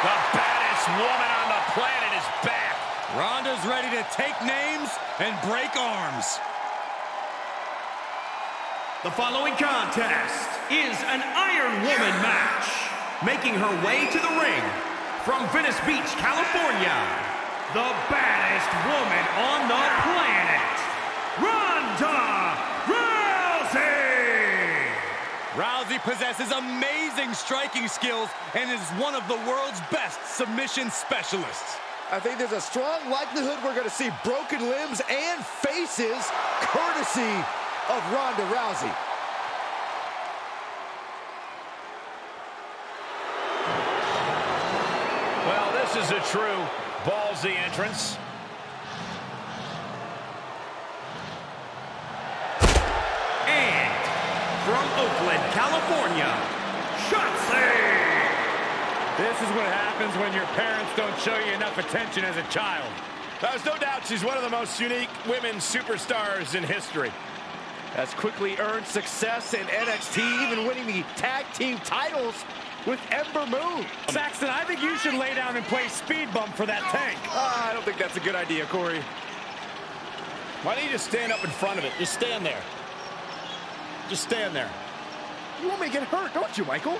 The baddest woman on the planet is back. Ronda's ready to take names and break arms. The following contest is an Iron Woman match. Making her way to the ring from Venice Beach, California, the baddest woman on the planet, Ronda Rousey! Rousey possesses amazing striking skills and is one of the world's best submission specialists. I think there's a strong likelihood we're going to see broken limbs and faces courtesy of Ronda Rousey. Well, this is a true ballsy entrance. And from Oakland, California, Shotzi! This is what happens when your parents don't show you enough attention as a child. There's no doubt she's one of the most unique women superstars in history. Has quickly earned success in NXT, even winning the tag team titles with Ember Moon. Saxton, I think you should lay down and play speed bump for that tank. Uh, I don't think that's a good idea, Corey. Why don't you just stand up in front of it? Just stand there. Just stand there. You want me to get hurt, don't you, Michael?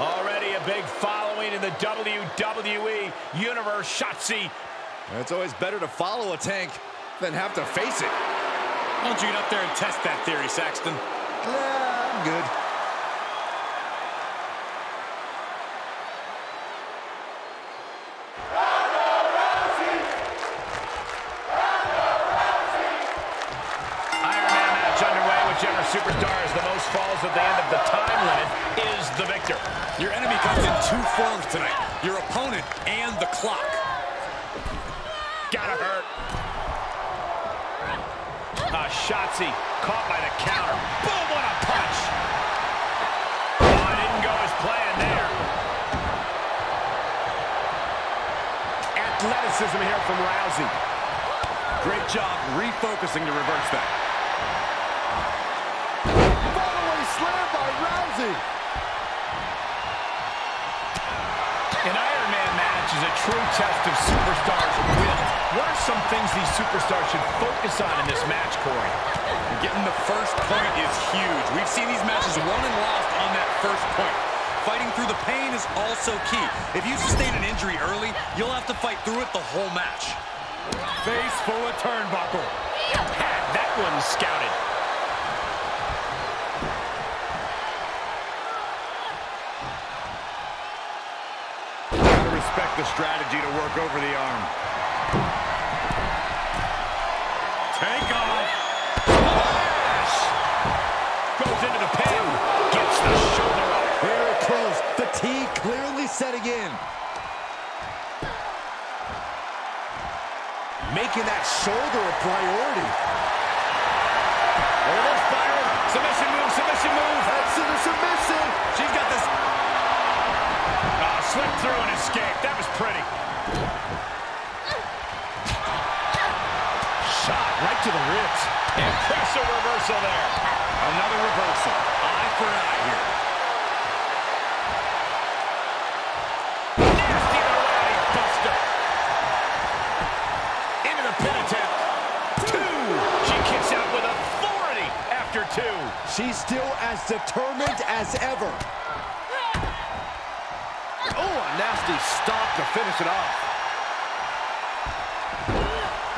Already a big following in the WWE Universe. Shotzi. It's always better to follow a tank than have to face it. Why don't you get up there and test that theory, Saxton? Nah, I'm good. Clock. Gotta hurt. Ah, Shotzi caught by the counter. Boom, what a punch. Oh, didn't go as planned there. Athleticism here from Rousey. Great job refocusing to reverse that. Fallaway slam by Rousey. An Iron Man match is a true test of superstars' will. What are some things these superstars should focus on in this match, Corey? Getting the first point is huge. We've seen these matches won and lost on that first point. Fighting through the pain is also key. If you sustain an injury early, you'll have to fight through it the whole match. Face full of turnbuckle. That one scouted. The strategy to work over the arm. Take off. Splash! Goes into the pin. Gets the shoulder up. Very close. Fatigue clearly setting in. Making that shoulder a priority. Is, Byron. Submission move, submission move. That's a submission. She's got this. Slipped through and escaped. That was pretty. Shot right to the ribs. Impressive reversal there. Another reversal. Eye for eye here. Nasty Rowdy Buster. Into the pin attempt. Two. She kicks out with authority after two. She's still as determined as ever. Oh, a nasty stop to finish it off.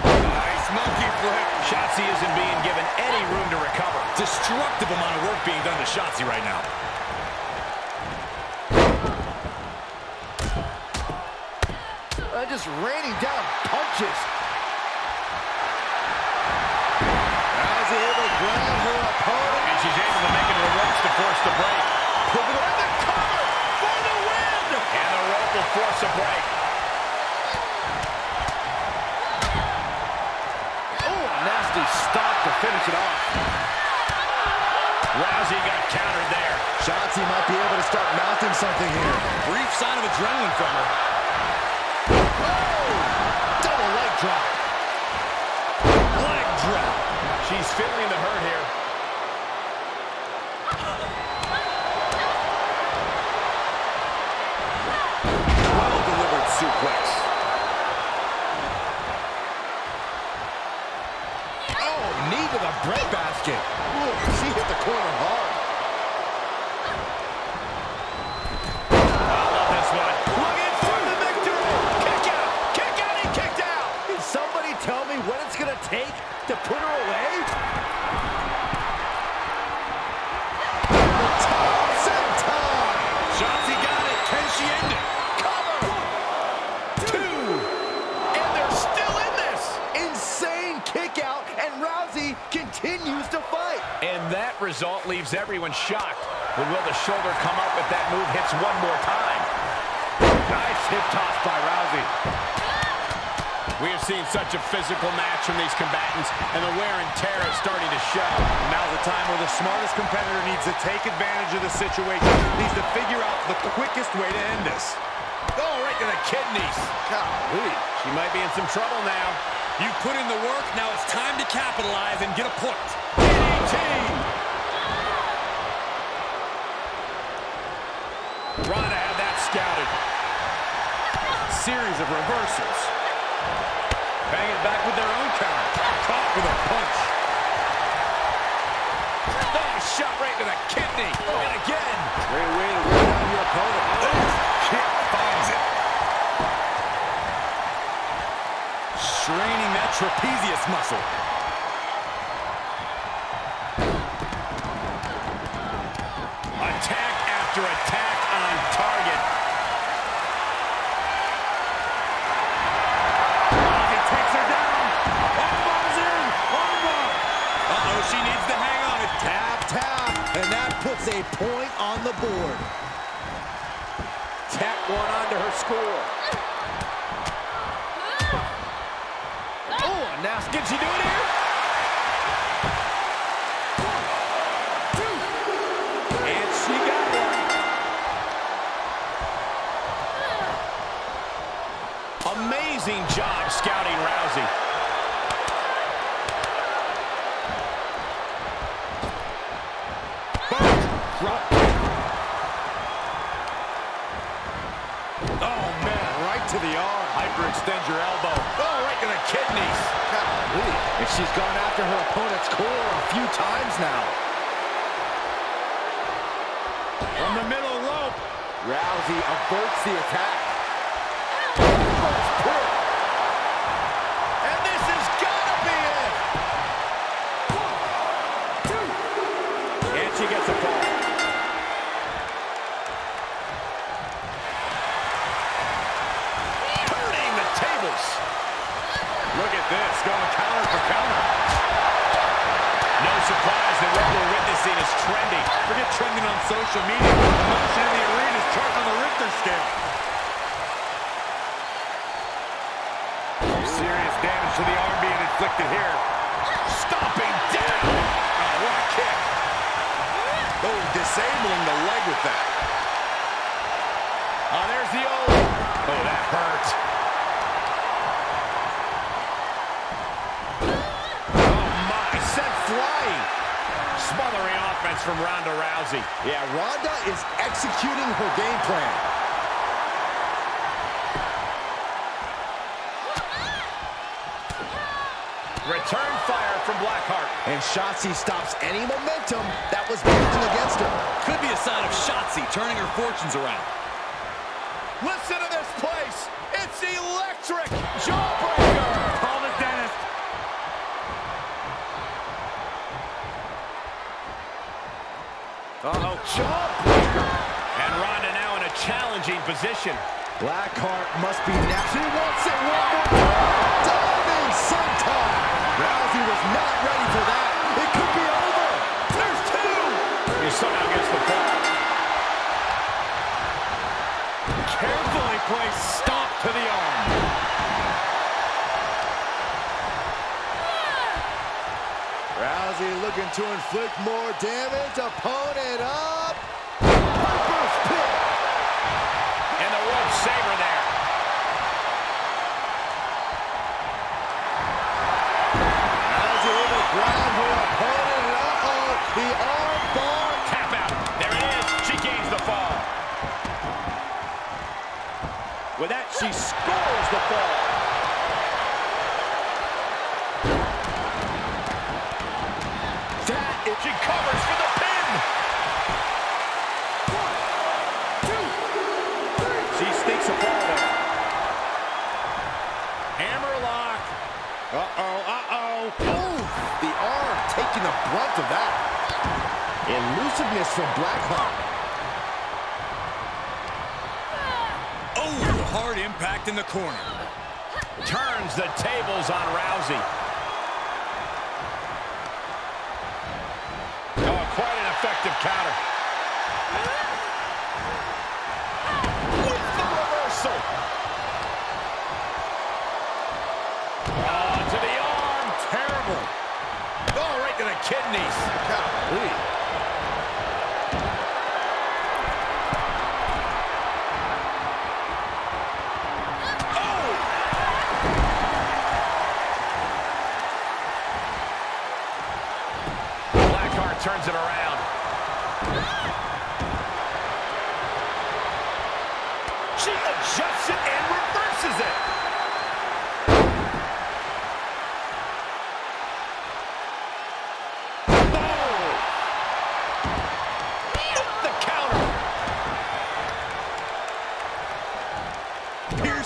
Nice monkey flip. Shotzi isn't being given any room to recover. Destructive amount of work being done to Shotzi right now. Uh, just raining down punches. From her. Oh! Double leg drop. Leg drop. She's feeling the hurt here. Well-delivered suplex. Oh, knee to the breadbasket. She hit the corner hard. Result leaves everyone shocked. But will the shoulder come up if that move hits one more time? Nice hip toss by Rousey. We have seen such a physical match from these combatants, and the wear and tear is starting to show. Now's the time where the smartest competitor needs to take advantage of the situation, needs to figure out the quickest way to end this. Oh, right to the kidneys. Golly, she might be in some trouble now. You put in the work, now it's time to capitalize and get a point. DDT. Ronda had that scouted. Series of reversals. Bang it back with their own counter. Caught with a punch. Oh, shot right to the kidney. And again. Great way to wear down your opponent. Oh, Kick finds it. Straining that trapezius muscle. Attack after attack the board. Tap one onto her score. Oh, and now can she do it here? And she got. Amazing job scouting Rousey. Hyperextend your elbow. Oh, right to the kidneys. And she's gone after her opponent's core a few times now. From the middle rope. Rousey averts the attack. At this, going counter for counter. No surprise that what we're witnessing is trending. Forget trending on social media. Emotion in the arena is charting on the Richter scale. Serious damage to the arm being inflicted here. Stomping down. Oh, what a kick. Oh, disabling the leg with that. Oh, there's the old. Oh, that hurt. Offense from Ronda Rousey. Yeah, Ronda is executing her game plan. Return fire from Blackheart. And Shotzi stops any momentum that was building against her. Could be a sign of Shotzi turning her fortunes around. Listen to this place. It's electric. Jawbreaker. Uh-oh, jawbreaker. And Ronda now in a challenging position. Blackheart must be next. She wants it one more time. Diving senton. Rousey was not ready for that. It could be over. There's two. He somehow gets the ball. Carefully placed stomp to the arm. Rousey looking to inflict more damage. Opponent the arm bar. Tap out. There it is. She gains the fall. With that, she scores the fall. That is She covers for the pin. She sneaks a fall there. Hammerlock. Uh-oh, uh-oh. Ooh, the arm taking the brunt of that. Elusiveness from Blackheart. Oh, hard impact in the corner. Turns the tables on Rousey. Oh, quite an effective counter. With the reversal. Oh, to the arm. Terrible. Oh, right to the kidneys. Golly. Turns it around.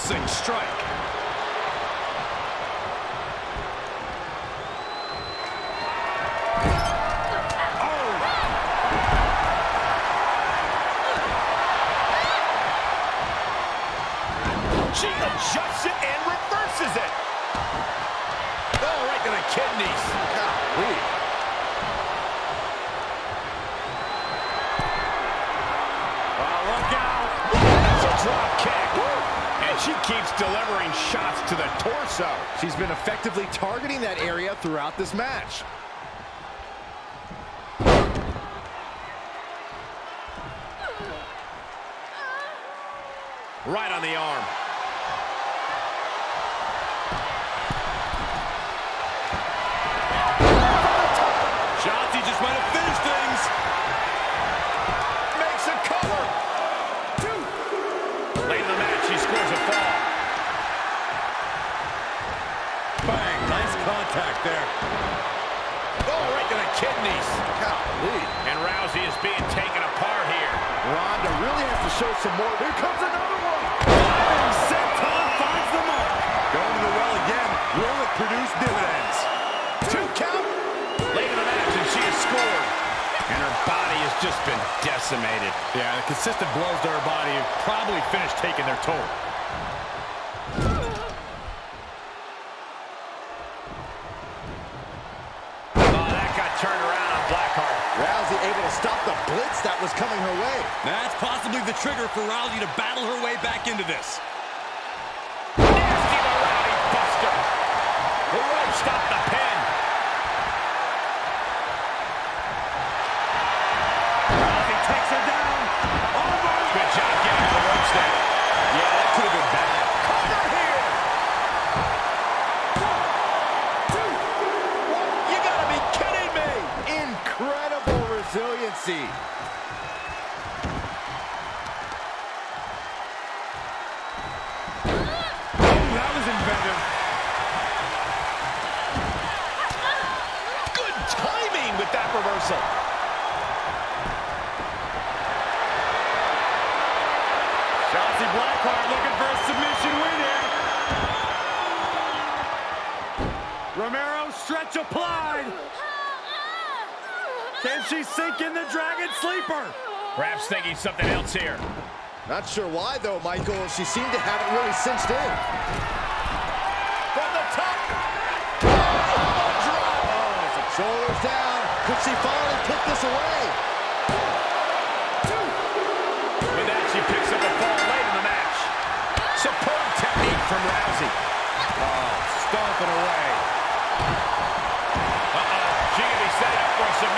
Piercing strike. Keeps delivering shots to the torso. She's been effectively targeting that area throughout this match. Right on the arm. Contact there. Oh, right to the kidneys. Golly. And Rousey is being taken apart here. Ronda really has to show some more. Here comes another one. Diving senton finds the mark. Going to the well again. Will it produce dividends? Two count. Late in the match, and she has scored. And her body has just been decimated. Yeah, the consistent blows to her body have probably finished taking their toll. Oh, that got turned around on Blackheart. Rousey able to stop the blitz that was coming her way. That's possibly the trigger for Rousey to battle her way back into this. Nasty Morality Buster. The rope stopped the pin. Resiliency. Oh, that was inventive. Good timing with that reversal. Shotzi Blackheart looking for a submission win here. Romero stretch applied. Can she sink in the Dragon Sleeper? Perhaps thinking something else here. Not sure why, though, Michael. She seemed to have it really cinched in. From the top. Shoulders down. Could she finally put this away? With that, she picks up a fall late in the match. Superb technique from Rousey. Oh, stomping away.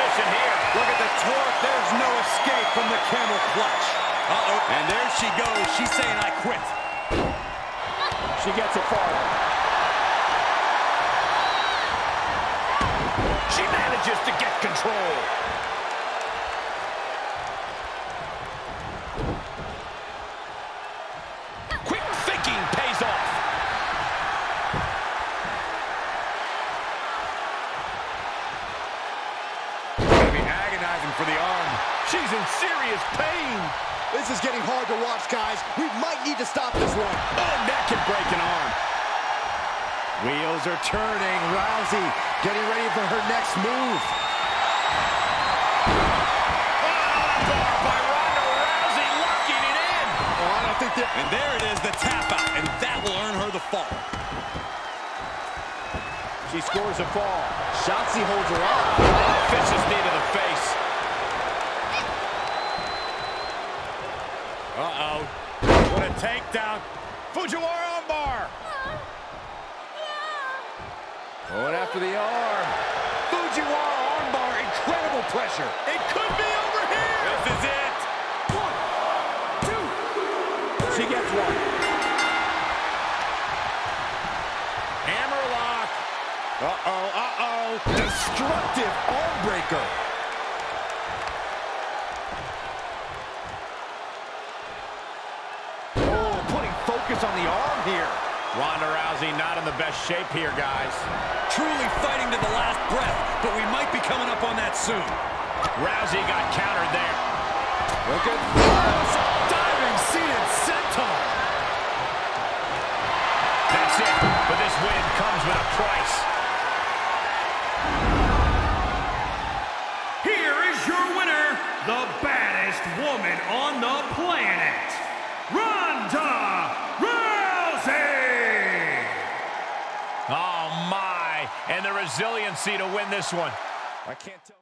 Submission here. Look at the torque. There's no escape from the camel clutch. Uh-oh. And there she goes. She's saying, I quit. She gets it forward. She manages to get control. Getting hard to watch, guys. We might need to stop this one. Oh, that can break an arm. Wheels are turning. Rousey getting ready for her next move. Ah, by Ronda Rousey, locking it in. Oh, I don't think that... And there it is, the tap out. And that will earn her the fall. She scores a fall. Shotzi holds her off. Vicious knee to the face. Takedown. Fujiwara armbar. Going after the arm. Fujiwara armbar, incredible pressure. It could be over here. This is it. She gets one. Hammerlock. Uh-oh, uh-oh. Destructive arm breaker. Focus on the arm here. Ronda Rousey not in the best shape here, guys. Truly fighting to the last breath, but we might be coming up on that soon. Rousey got countered there. Look at this. Diving seated senton. That's it. But this win comes with a price. Here is your winner, the baddest woman on the planet, Ronda And the resiliency to win this one. I can't tell.